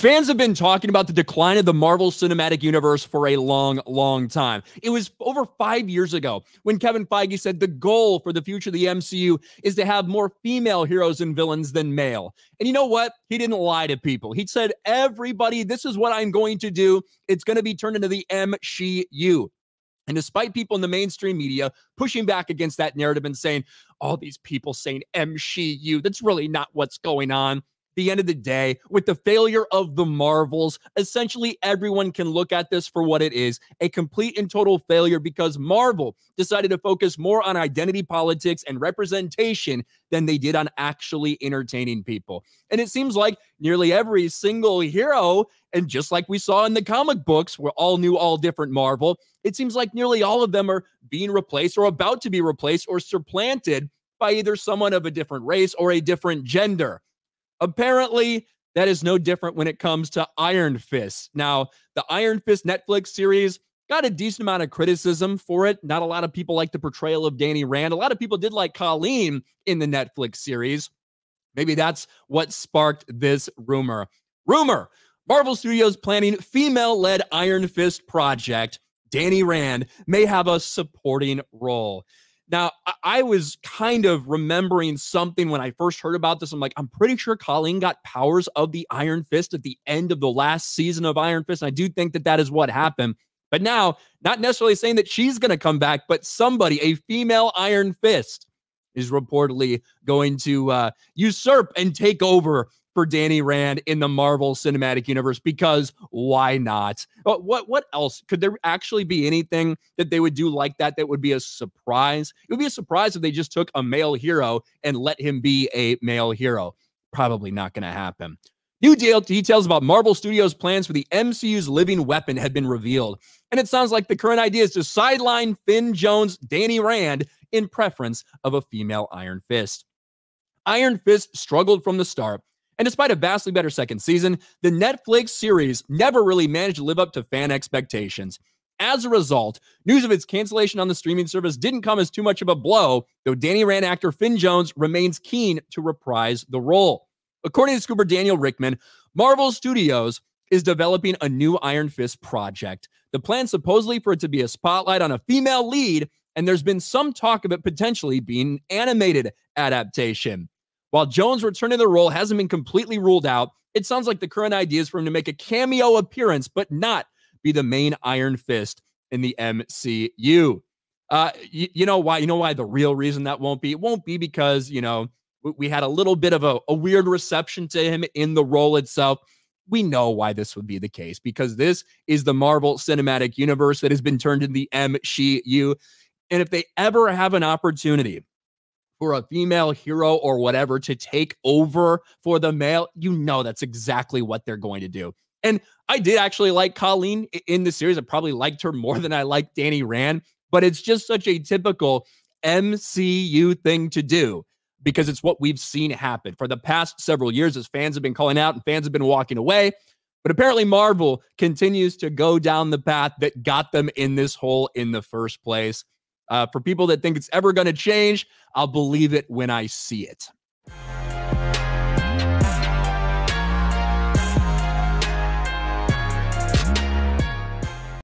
Fans have been talking about the decline of the Marvel Cinematic Universe for a long, long time. It was over five years ago when Kevin Feige said the goal for the future of the MCU is to have more female heroes and villains than male. And you know what? He didn't lie to people. He said, everybody, this is what I'm going to do. It's going to be turned into the MSheU. And despite people in the mainstream media pushing back against that narrative and saying, all these people saying MSheU, that's really not what's going on the end of the day, with the failure of the Marvels, essentially everyone can look at this for what it is a complete and total failure because Marvel decided to focus more on identity politics and representation than they did on actually entertaining people. And it seems like nearly every single hero, and just like we saw in the comic books, we're all new, all different Marvel, it seems like nearly all of them are being replaced or about to be replaced or supplanted by either someone of a different race or a different gender. Apparently, that is no different when it comes to Iron Fist. Now, the Iron Fist Netflix series got a decent amount of criticism for it. Not a lot of people like the portrayal of Danny Rand. A lot of people did like Colleen in the Netflix series. Maybe that's what sparked this rumor. Rumor Marvel Studios planning female led Iron Fist project. Danny Rand may have a supporting role. Now, I was kind of remembering something when I first heard about this. I'm like, I'm pretty sure Colleen got powers of the Iron Fist at the end of the last season of Iron Fist. And I do think that that is what happened. But now, not necessarily saying that she's going to come back, but somebody, a female Iron Fist, is reportedly going to uh, usurp and take over for Danny Rand in the Marvel Cinematic Universe because why not? But what what else could there actually be anything that they would do like that that would be a surprise? It would be a surprise if they just took a male hero and let him be a male hero. Probably not going to happen. New details about Marvel Studios' plans for the MCU's living weapon had been revealed. And it sounds like the current idea is to sideline Finn Jones, Danny Rand, in preference of a female Iron Fist. Iron Fist struggled from the start, and despite a vastly better second season, the Netflix series never really managed to live up to fan expectations. As a result, news of its cancellation on the streaming service didn't come as too much of a blow, though Danny Rand actor Finn Jones remains keen to reprise the role. According to Scooper Daniel Richtman, Marvel Studios is developing a new Iron Fist project. The plan supposedly for it to be a spotlight on a female lead, and there's been some talk of it potentially being an animated adaptation. While Jones returning the role hasn't been completely ruled out, it sounds like the current idea is for him to make a cameo appearance, but not be the main Iron Fist in the MCU. Uh, you, you know why? You know why the real reason that won't be? It won't be because, you know, we, had a little bit of a, a weird reception to him in the role itself. We know why this would be the case because this is the Marvel Cinematic Universe that has been turned into the MSheU. And if they ever have an opportunity for a female hero or whatever to take over for the male, you know that's exactly what they're going to do. And I did actually like Colleen in the series. I probably liked her more than I liked Danny Rand, but it's just such a typical MCU thing to do because it's what we've seen happen for the past several years as fans have been calling out and fans have been walking away. But apparently, Marvel continues to go down the path that got them in this hole in the first place. Uh, for people that think it's ever going to change, I'll believe it when I see it.